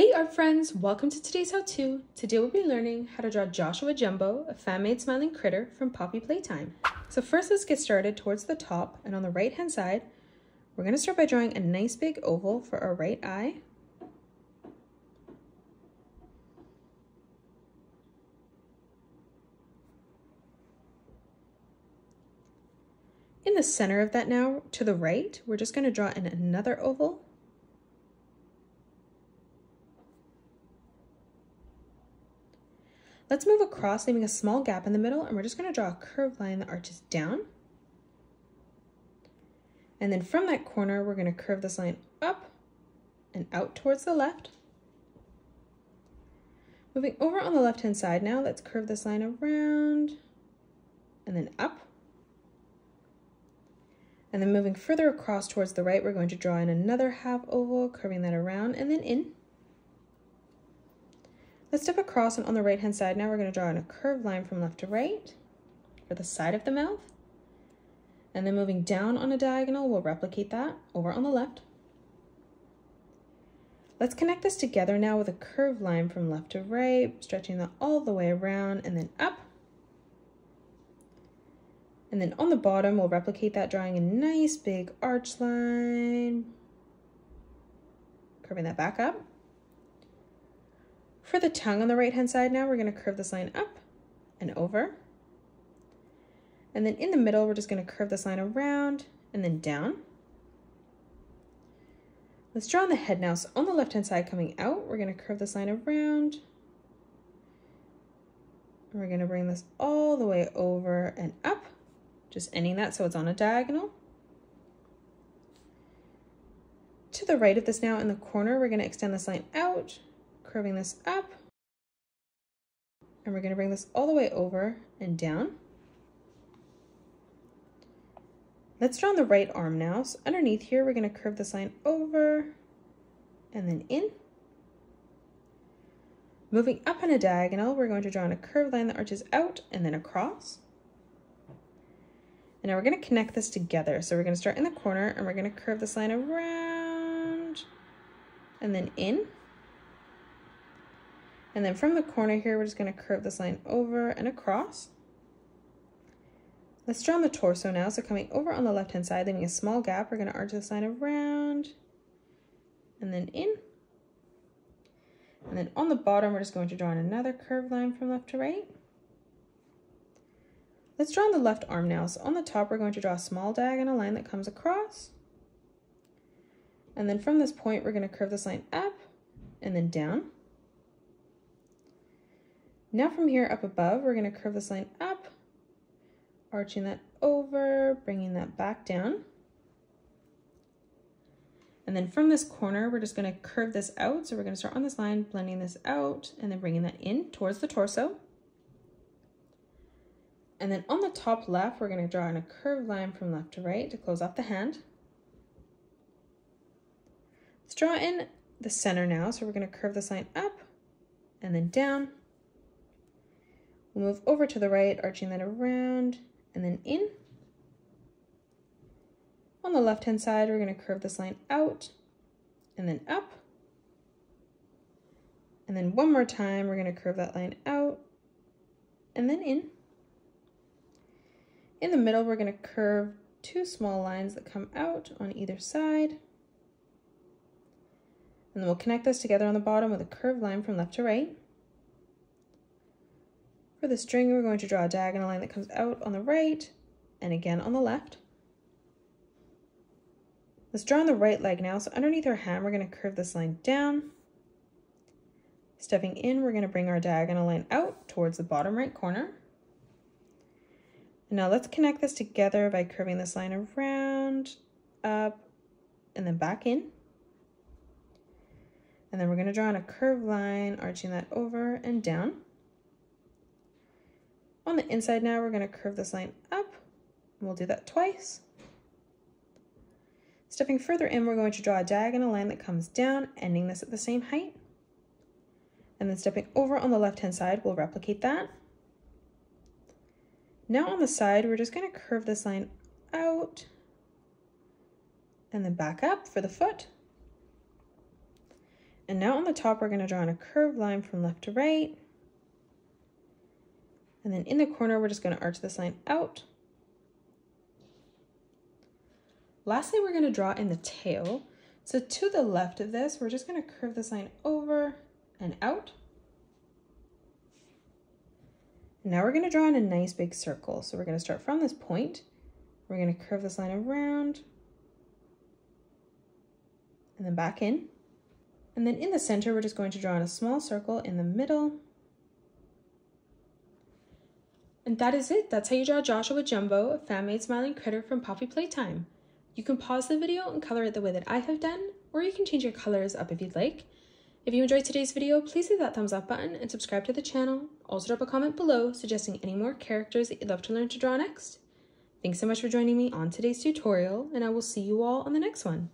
Hey art friends, welcome to today's how-to. Today we'll be learning how to draw Joshua Jumbo, a fan-made smiling critter from Poppy Playtime. So first let's get started towards the top and on the right hand side, we're going to start by drawing a nice big oval for our right eye. In the center of that now, to the right, we're just going to draw in another oval Let's move across, leaving a small gap in the middle, and we're just gonna draw a curved line that arches down. And then from that corner, we're gonna curve this line up and out towards the left. Moving over on the left-hand side now, let's curve this line around and then up. And then moving further across towards the right, we're going to draw in another half oval, curving that around and then in. Let's step across and on the right hand side now we're going to draw in a curved line from left to right for the side of the mouth. And then moving down on a diagonal, we'll replicate that over on the left. Let's connect this together now with a curved line from left to right, stretching that all the way around and then up. And then on the bottom, we'll replicate that, drawing a nice big arch line, curving that back up. For the tongue on the right hand side now, we're going to curve this line up and over. And then in the middle, we're just going to curve this line around and then down. Let's draw on the head now. So on the left hand side coming out, we're going to curve this line around. We're going to bring this all the way over and up, just ending that so it's on a diagonal. To the right of this now in the corner, we're going to extend this line out curving this up. And we're going to bring this all the way over and down. Let's draw on the right arm now. So underneath here, we're going to curve this line over and then in. Moving up on a diagonal, we're going to draw on a curved line that arches out and then across. And now we're going to connect this together. So we're going to start in the corner and we're going to curve this line around and then in. And then from the corner here, we're just gonna curve this line over and across. Let's draw on the torso now. So coming over on the left-hand side, leaving a small gap, we're gonna arch this line around and then in. And then on the bottom, we're just going to draw in another curved line from left to right. Let's draw on the left arm now. So on the top, we're going to draw a small diagonal line that comes across. And then from this point, we're gonna curve this line up and then down. Now from here up above, we're gonna curve this line up, arching that over, bringing that back down. And then from this corner, we're just gonna curve this out. So we're gonna start on this line, blending this out, and then bringing that in towards the torso. And then on the top left, we're gonna draw in a curved line from left to right to close off the hand. Let's draw in the center now. So we're gonna curve this line up and then down We'll move over to the right, arching that around and then in. On the left-hand side, we're gonna curve this line out and then up. And then one more time, we're gonna curve that line out and then in. In the middle, we're gonna curve two small lines that come out on either side. And then we'll connect this together on the bottom with a curved line from left to right. For the string, we're going to draw a diagonal line that comes out on the right and again on the left. Let's draw on the right leg now. So underneath our hand, we're going to curve this line down. Stepping in, we're going to bring our diagonal line out towards the bottom right corner. And now let's connect this together by curving this line around, up, and then back in. And then we're going to draw on a curved line, arching that over and down. On the inside now, we're going to curve this line up. and We'll do that twice. Stepping further in, we're going to draw a diagonal line that comes down, ending this at the same height. And then stepping over on the left-hand side, we'll replicate that. Now on the side, we're just going to curve this line out and then back up for the foot. And now on the top, we're going to draw in a curved line from left to right. And then in the corner, we're just going to arch this line out. Lastly, we're going to draw in the tail. So to the left of this, we're just going to curve this line over and out. Now we're going to draw in a nice big circle. So we're going to start from this point. We're going to curve this line around and then back in. And then in the center, we're just going to draw in a small circle in the middle. And that is it. That's how you draw Joshua Jumbo, a fan-made smiling critter from Poppy Playtime. You can pause the video and color it the way that I have done, or you can change your colors up if you'd like. If you enjoyed today's video, please hit that thumbs up button and subscribe to the channel. Also drop a comment below suggesting any more characters that you'd love to learn to draw next. Thanks so much for joining me on today's tutorial, and I will see you all on the next one.